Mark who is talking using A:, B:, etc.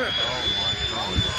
A: oh my god.